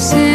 see